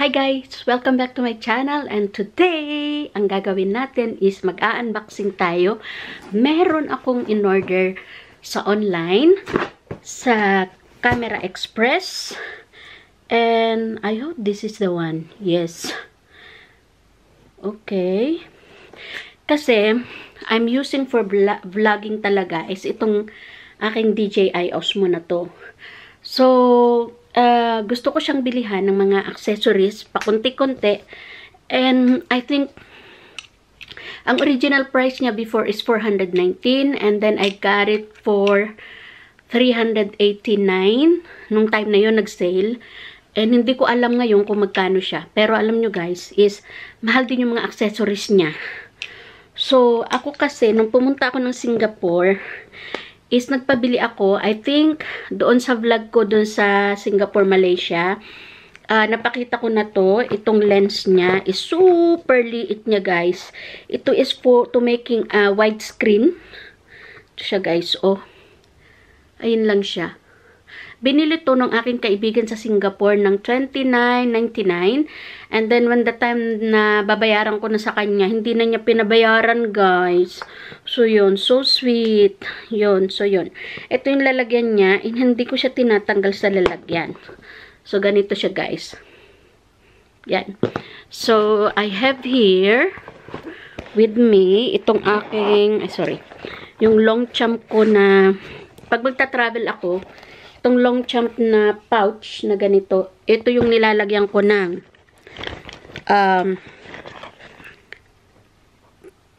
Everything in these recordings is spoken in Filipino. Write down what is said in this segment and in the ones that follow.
Hi guys! Welcome back to my channel and today, ang gagawin natin is mag-unboxing tayo. Meron akong in-order sa online sa Camera Express and I hope this is the one. Yes. Okay. Kasi, I'm using for vlogging talaga is itong aking DJI Osmo na to. So, uh, gusto ko siyang bilihan ng mga accessories, pakunti-kunti. And I think, ang original price niya before is 419 and then I got it for 389 nung time na yon nag-sale. And hindi ko alam ngayon kung magkano siya. Pero alam nyo guys, is mahal din yung mga accessories niya. So, ako kasi, nung pumunta ako ng Singapore, is nagpabili ako, I think, doon sa vlog ko doon sa Singapore, Malaysia, uh, napakita ko na to, itong lens niya is super liit niya guys. Ito is for to making a uh, widescreen. Ito siya guys, oh. Ayun lang siya. Binili to ng aking kaibigan sa Singapore ng $29.99. And then when the time na babayaran ko na sa kanya, hindi na niya pinabayaran guys. So yun, so sweet. Yun, so yun. Ito yung lalagyan niya, and hindi ko siya tinatanggal sa lalagyan. So ganito siya guys. Yan. So I have here with me itong aking, ay sorry, yung long champ ko na pag magta-travel ako, itong long champ na pouch na ganito, ito yung nilalagyan ko ng um,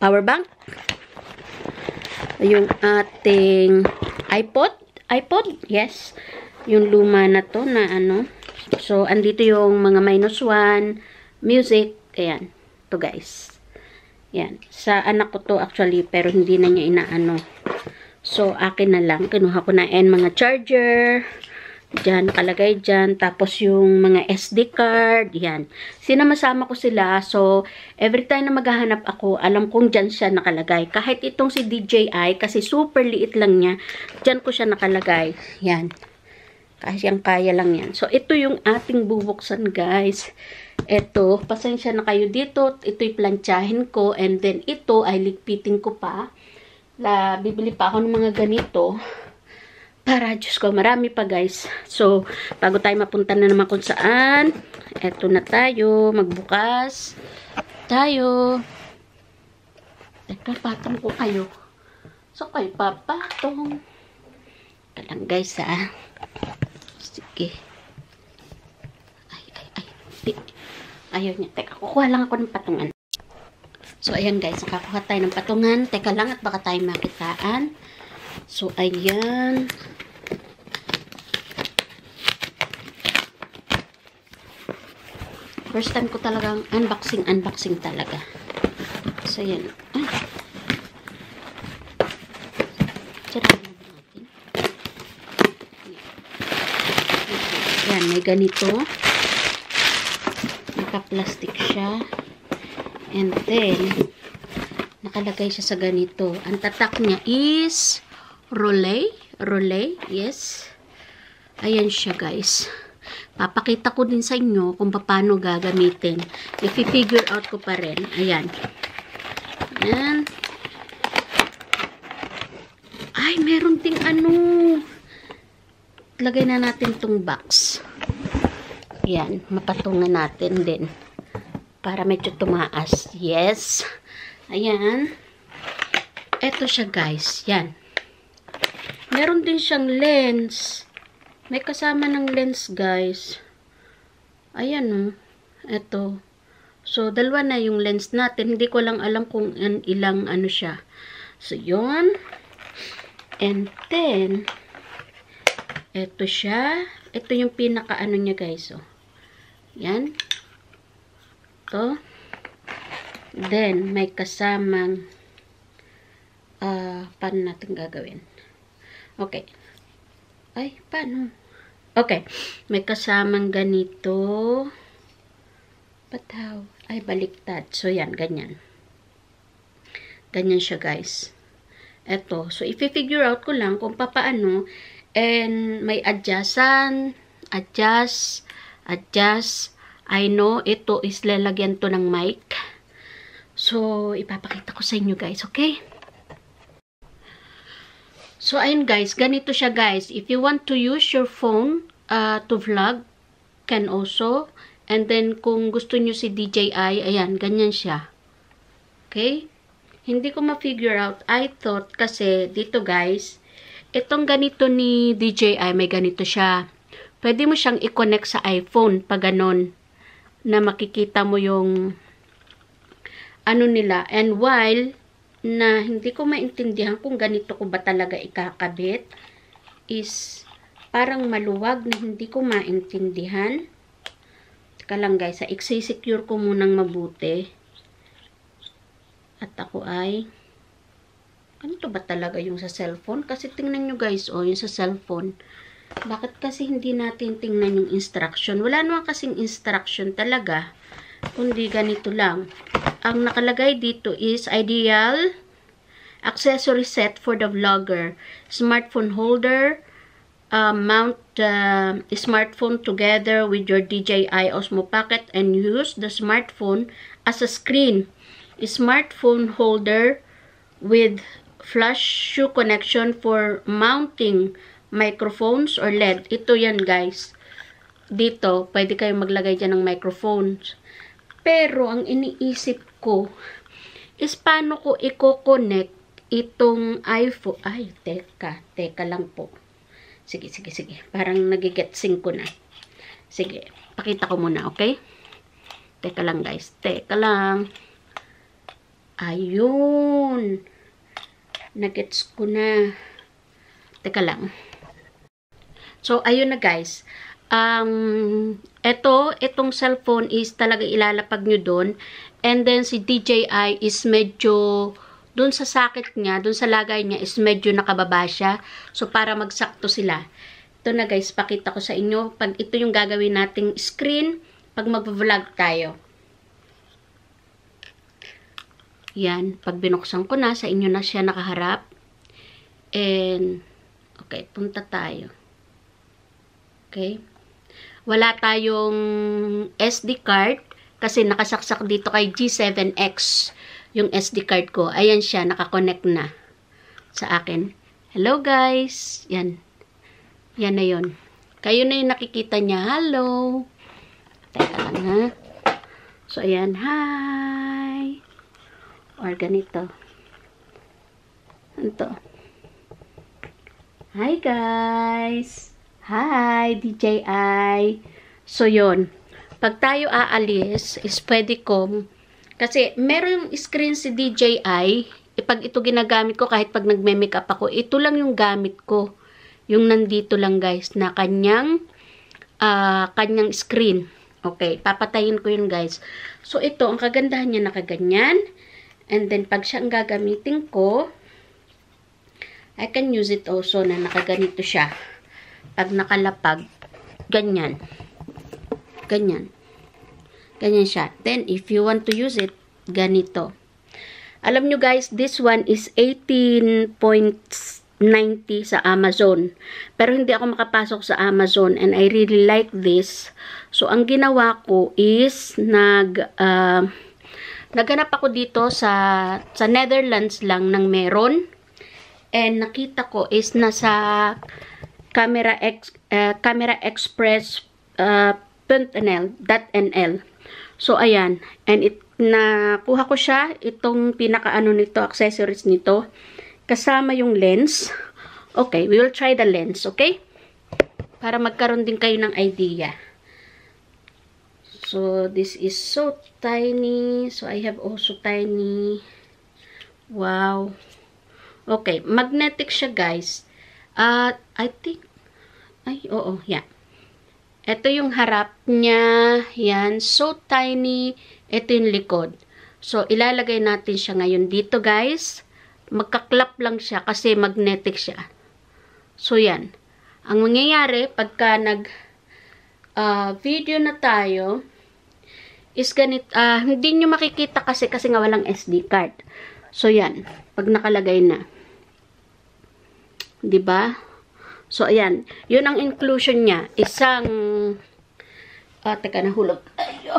power bank. Yung ating iPod. iPod? Yes. Yung luma na to na ano. So, andito yung mga minus one, music. Ayan. to guys. Yan. Sa anak ko to actually, pero hindi na niya inaano. So, akin na lang. Kinuha ko na and mga charger. Diyan, nakalagay dyan. Tapos yung mga SD card. Yan. Sinamasama ko sila. So, every time na maghahanap ako, alam kong dyan siya nakalagay. Kahit itong si DJI, kasi super liit lang niya, dyan ko siya nakalagay. Yan. Kasi ang kaya lang yan. So, ito yung ating bubuksan, guys. Ito, pasensya na kayo dito. Ito'y plantsahin ko. And then, ito ay ligpitin ko pa la, bibili pa ako ng mga ganito para, Diyos ko, marami pa guys. So, bago tayo mapunta na naman kung saan, eto na tayo, magbukas tayo. Teka, patong ko kayo. So, kayo papatong. Ito guys, ha. Sige. Ay, ay, ay. Ayaw niya. Teka, kukuha lang ako ng patungan. So, ayan guys, nakakuha tayo ng patungan. Teka lang at baka tayo makitaan. So, ayan. First time ko talagang unboxing, unboxing talaga. So, ayan. Ay. Sarap natin. Ayan, may ganito. Naka-plastic siya. And then, nakalagay siya sa ganito. Ang tatak niya is rolay. Rolay, yes. Ayan siya, guys. Papakita ko din sa inyo kung paano gagamitin. I-figure out ko pa rin. Ayan. Ayan. Ay, meron ding ano. Lagay na natin tong box. Ayan, mapatungan natin din para medyo tumaas. Yes. Ayan. Ito siya guys. Yan. Meron din siyang lens. May kasama ng lens guys. Ayan o. Oh. Ito. So, dalawa na yung lens natin. Hindi ko lang alam kung an, ilang ano siya. So, yun. And then, ito siya. Ito yung pinaka ano niya guys. Oh. Yan to. Then, may kasamang uh, paano natin gagawin? Okay. Ay, paano? Okay. May kasamang ganito. Pataw. Ay, baliktad. So, yan. Ganyan. Ganyan siya, guys. Ito. So, i-figure out ko lang kung papaano. And, may adjustan, adjust, adjust, I know ito is lalagyan to ng mic. So, ipapakita ko sa inyo guys, okay? So, ayun guys, ganito siya guys. If you want to use your phone uh, to vlog, can also. And then, kung gusto nyo si DJI, ayan, ganyan siya. Okay? Hindi ko ma-figure out. I thought kasi, dito guys, itong ganito ni DJI, may ganito siya. Pwede mo siyang i-connect sa iPhone, pag ganon, na makikita mo yung ano nila. And while, na hindi ko maintindihan kung ganito ko ba talaga ikakabit is parang maluwag na hindi ko maintindihan. Teka lang guys, i-secure ko munang mabuti. At ako ay ganito ba talaga yung sa cellphone? Kasi tingnan nyo guys, oh, yung sa cellphone. Bakit kasi hindi natin tingnan yung instruction? Wala naman kasing instruction talaga kundi ganito lang. Ang nakalagay dito is ideal accessory set for the vlogger. Smartphone holder, uh, mount uh, smartphone together with your DJI Osmo Pocket and use the smartphone as a screen. Smartphone holder with flash shoe connection for mounting microphones or LED. Ito yan guys. Dito, pwede kayong maglagay dyan ng microphones. Pero, ang iniisip ko is paano ko i-connect itong iPhone. Ay, teka. Teka lang po. Sige, sige, sige. Parang nagigetsing ko na. Sige, pakita ko muna, okay? Teka lang, guys. Teka lang. Ayun. Nagets ko na. Teka lang. So, ayun na, guys um, ito, itong cellphone is talaga ilalapag nyo doon. And then, si DJI is medyo, doon sa sakit niya, doon sa lagay niya, is medyo nakababa siya. So, para magsakto sila. Ito na guys, pakita ko sa inyo. Pag ito yung gagawin nating screen, pag mag-vlog tayo. Yan, pag binuksan ko na, sa inyo na siya nakaharap. And, okay, punta tayo. Okay wala tayong SD card kasi nakasaksak dito kay G7X yung SD card ko. Ayan siya, nakakonect na sa akin. Hello guys! Yan. Yan na yon. Kayo na yung nakikita niya. Hello! Teka lang ha. So, ayan. Hi! Or ganito. Ito. Hi guys! Hi, DJI. So, yon Pag tayo aalis, is pwede kong, kasi meron yung screen si DJI, eh, pag ito ginagamit ko, kahit pag nagme-makeup ako, ito lang yung gamit ko. Yung nandito lang guys, na kanyang, uh, kanyang screen. Okay, papatayin ko yun guys. So, ito, ang kagandahan niya nakaganyan. And then, pag siya ang gagamitin ko, I can use it also na nakaganito siya pag nakalapag, ganyan. Ganyan. Ganyan siya. Then, if you want to use it, ganito. Alam nyo guys, this one is 18.90 sa Amazon. Pero hindi ako makapasok sa Amazon and I really like this. So, ang ginawa ko is nag... Uh, naghanap ako dito sa sa Netherlands lang ng meron. And nakita ko is nasa camera ex uh, camera express uh, .nl, .nl. So ayan, and it nakuha ko siya itong pinakaano nito, accessories nito kasama yung lens. Okay, we will try the lens, okay? Para magkaroon din kayo ng idea. So this is so tiny. So I have also tiny. Wow. Okay, magnetic siya, guys. At, uh, I think, ay, oo, yan. Ito yung harap niya. Yan, so tiny. Ito yung likod. So, ilalagay natin siya ngayon dito, guys. Magkaklap lang siya kasi magnetic siya. So, yan. Ang mangyayari, pagka nag uh, video na tayo, is ganit, uh, hindi nyo makikita kasi kasi nga walang SD card. So, yan. Pag nakalagay na. 'Di ba? So ayan, 'yun ang inclusion niya. Isang ah, teka nahulog. Ay,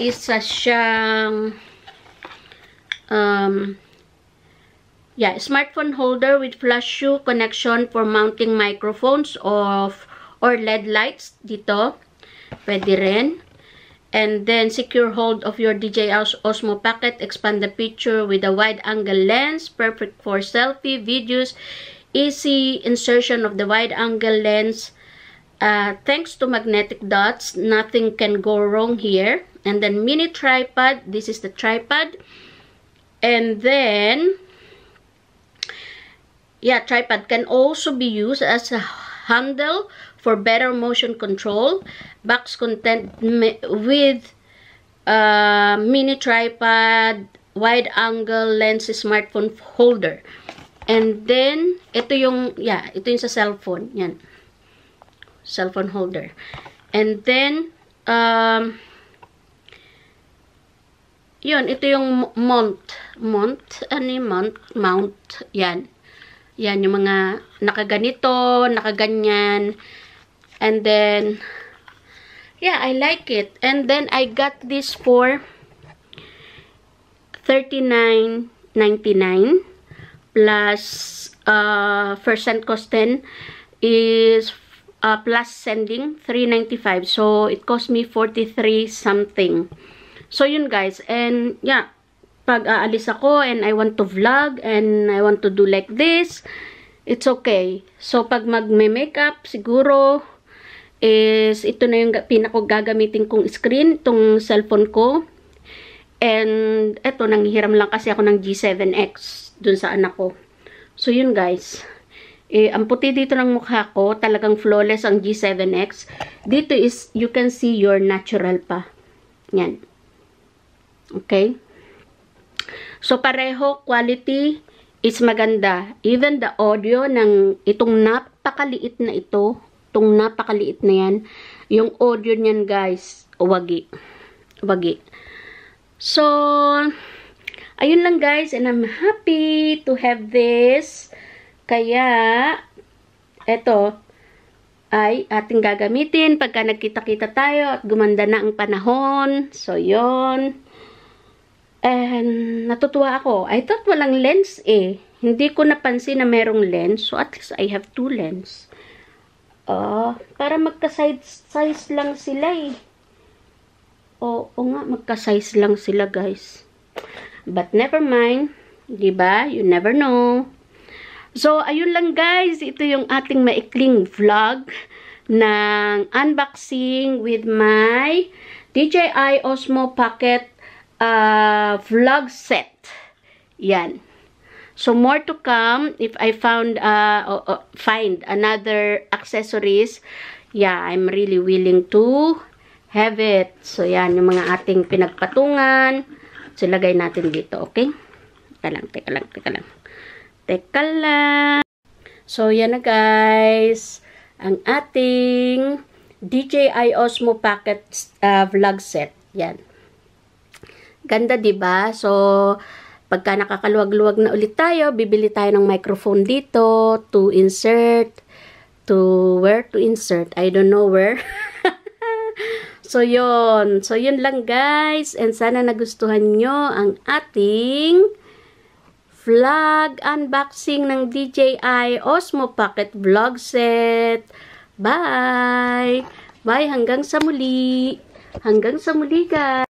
isa siyang um, yeah, smartphone holder with flash shoe connection for mounting microphones of or LED lights dito. Pwede rin. And then, secure hold of your DJI Osmo Pocket. Expand the picture with a wide-angle lens. Perfect for selfie, videos. Easy insertion of the wide-angle lens. Uh, thanks to magnetic dots, nothing can go wrong here. And then, mini tripod. This is the tripod. And then, yeah, tripod can also be used as a handle for better motion control. Box content with uh, mini tripod, wide angle lens smartphone holder. And then, ito yung, yeah, ito yung sa cellphone. Yan. Cellphone holder. And then, um, yun, ito yung mount. Mount? Ano mount? Mount. Yan. Yan, yung mga nakaganito, nakaganyan. And then, yeah, I like it. And then, I got this for $39.99 plus uh, percent cost 10 is uh, plus sending $3.95. So, it cost me 43 something. So, yun guys. And, yeah, pag aalis ako and I want to vlog and I want to do like this, it's okay. So, pag magme-makeup, siguro, is ito na yung pinako gagamitin kong screen, itong cellphone ko. And eto, nanghihiram lang kasi ako ng G7X dun sa anak ko. So yun guys. Eh, ang puti dito ng mukha ko, talagang flawless ang G7X. Dito is, you can see your natural pa. Yan. Okay? So pareho, quality is maganda. Even the audio ng itong napakaliit na ito, Itong napakaliit na yan. Yung audio niyan guys, wagi. Wagi. So, ayun lang guys. And I'm happy to have this. Kaya, eto, ay ating gagamitin pagka nagkita-kita tayo at gumanda na ang panahon. So, yon And, natutuwa ako. I thought walang lens eh. Hindi ko napansin na merong lens. So, at least I have two lens. Ah, para magka-size lang sila eh. Oo, oo nga, magka-size lang sila guys. But never mind. ba diba? You never know. So, ayun lang guys. Ito yung ating maikling vlog ng unboxing with my DJI Osmo Pocket uh, vlog set. Yan. So more to come if I found uh, uh, find another accessories. Yeah, I'm really willing to have it. So yan yung mga ating pinagpatungan. So lagay natin dito, okay? Teka lang, teka lang, teka lang. Teka lang. So yan na guys, ang ating DJI Osmo Pocket uh, vlog set. Yan. Ganda 'di ba? So Pagka nakakaluwag-luwag na ulit tayo, bibili tayo ng microphone dito to insert, to where to insert. I don't know where. so, yon So, yun lang guys. And sana nagustuhan nyo ang ating vlog unboxing ng DJI Osmo Pocket Vlog Set. Bye! Bye! Hanggang sa muli! Hanggang sa muli guys!